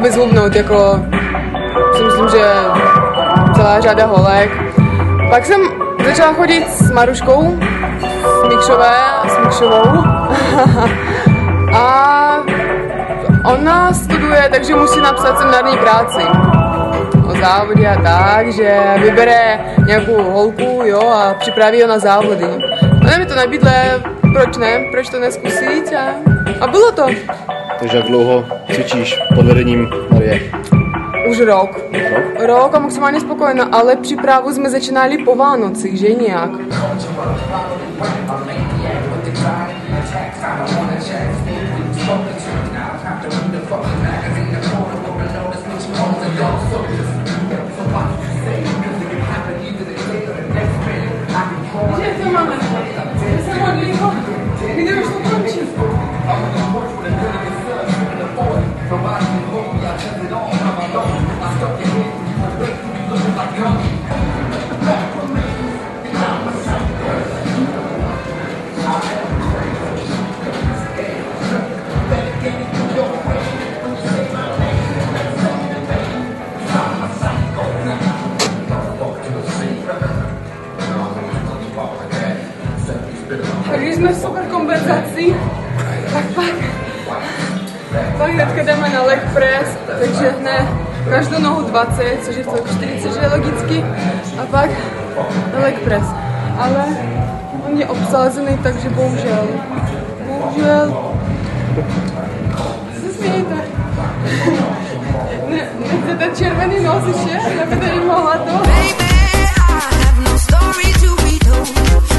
aby zhubnout, jako si myslím, že celá řada holek. Pak jsem začala chodit s Maruškou, s Mikšové, s Mikšovou. a ona studuje, takže musí napsat seminární práci o závodě a tak, že vybere nějakou holku, jo, a připraví ho na závody. Ona mi to nabídle, proč ne, proč to neskusit a, a bylo to. Takže jak dlouho cvičíš pod vedením Marie? Už rok. Rok? Rok a maximálně spokojená, ale přípravu jsme začínali po Vánocích, že nějak. Každou nohu 20, což je celkem 40, že je logicky, a pak leg press. Ale on je obsázený, takže bohužel, bohužel, se smějte. Ne, nechcete červený nosiče, aby tady mohla to? Baby, I have no story to be told,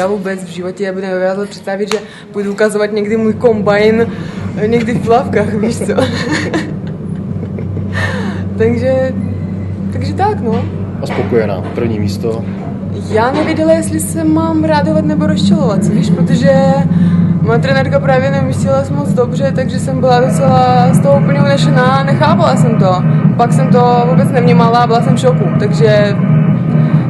Já vůbec v životě já bych nedokázala představit, že budu ukazovat někdy můj kombajn eh, někdy v plavkách, víš co. takže, takže tak, no. A spokojená. První místo. Já nevěděla, jestli se mám rádovat nebo rozčilovat, víš, protože moje trenérka právě nemyslela moc dobře, takže jsem byla docela z toho úplně unešená, nechápala jsem to. Pak jsem to vůbec nevnímala a byla jsem v šoku, takže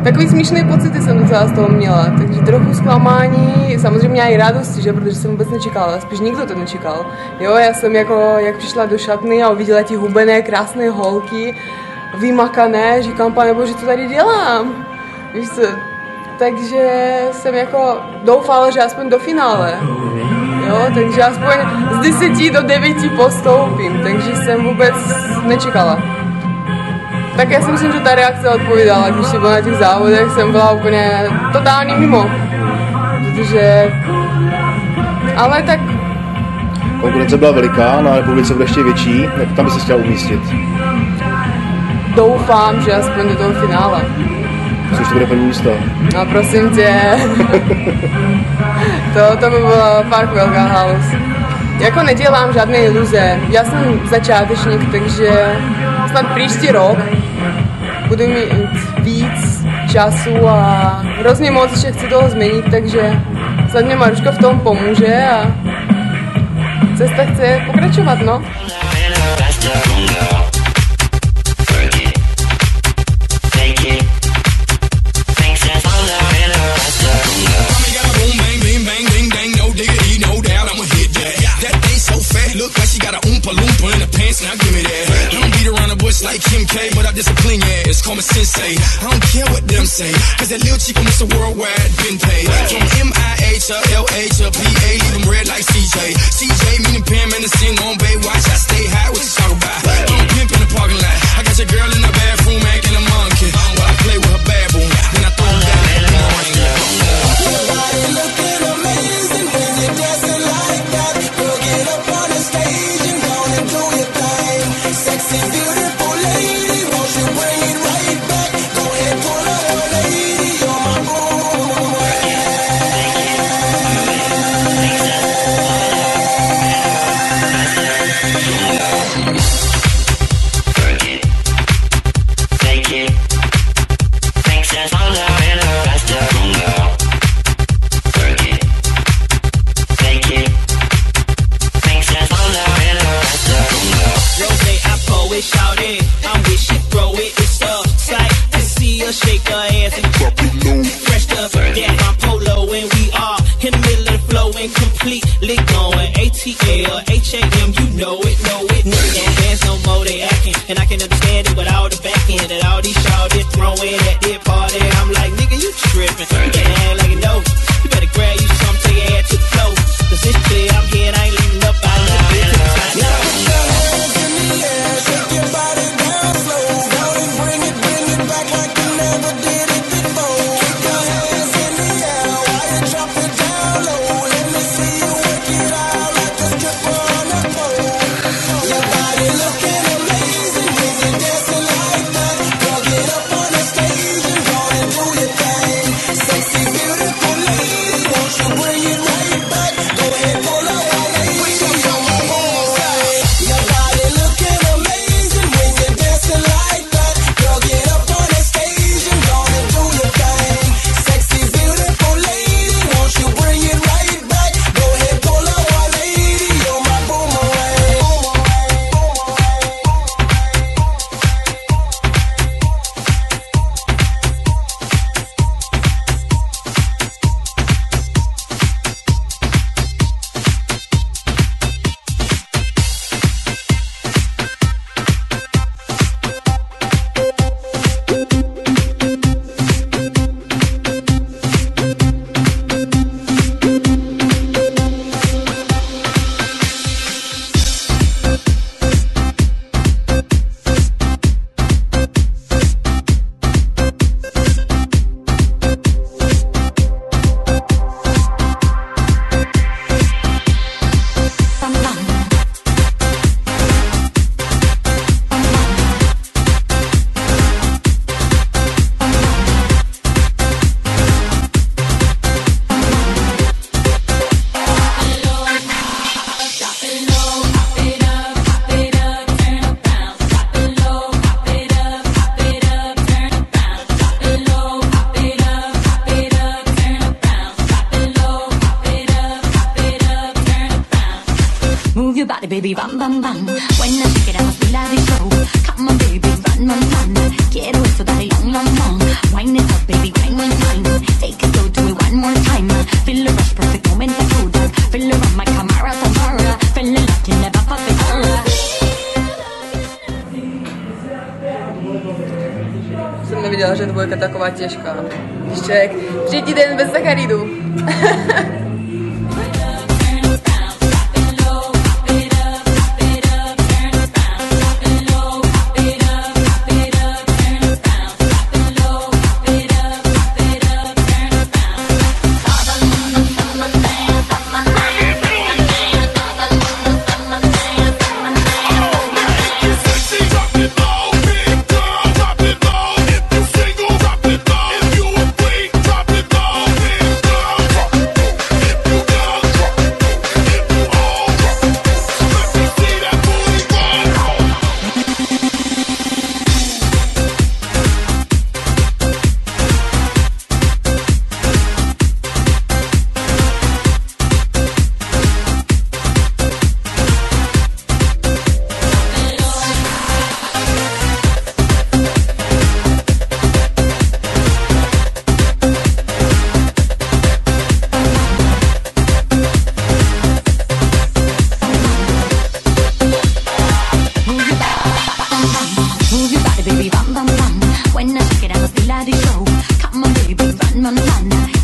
takový smíšný pocity jsem docela z toho měla, takže trochu zklamání, samozřejmě i radosti, že, protože jsem vůbec nečekala, spíš nikdo to nečekal. Jo, já jsem jako, jak přišla do šatny a uviděla ti hubené, krásné holky, vymakané, říkám, pane bože, co tady dělám? Víš co, takže jsem jako doufala, že aspoň do finále. Jo, takže aspoň z 10 do 9 postoupím, takže jsem vůbec nečekala. Tak já si myslím, že ta reakce odpovídala, když jsem byla na těch závodech, jsem byla úplně totálně mimo. Protože... Ale tak Konkurence byla veliká, na republice bude ještě větší, jak tam by se chtěla umístit. doufám, že aspoň do toho finále. Což to bude první místo. No prosím tě. to, to by byla fakt velká halus. Jako nedělám žádné iluze. Já jsem začátečník, takže snad příští rok budu mít víc času a hrozně moc ještě chci toho změnit, takže snad mě Maruška v tom pomůže a cesta chce pokračovat, no. No no now give me that. I don't beat around the bush like Kim K, but I discipline your ass, call me sensei. I don't care what them say, cause that little chica Mr. Worldwide been paid. From MIA to LA to PA, leave them red like CJ. CJ, meaning Pam and the sing on Bay, watch I stay high, what you talk about? I'm pimp in the parking lot, I got your girl in the bathroom acting a monkey, while I play with her baboon, it, shout it. I'm with shit, throw it. It's a sight to see her shake her ass and drop it low. Fresh up, yeah, my polo, and we are in the middle of the flow and completely going. ATL, HAM, you know it, know it. Niggas don't dance no more, they acting. And I can understand it, but all the back end that all these y'all did throwing at their baby, bam, bam, bam. When I shake it, I must be reality show. Come on, baby, run, run, run. Quiero eso, dale long, long, long. Wine it up, baby, wine, wine, wine. Take it, go do it one more time. Feel the rush, perfect moment, I cool down. Feel run, my camera, Samara. Feel the lucky, never with her. Jsem neviděla, že dvojka taková těžká. Když člověk třetí den bez sacharidů.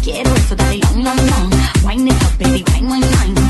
Quiero eso, dale long, long, long. Wine it up, baby, wine, wine, wine.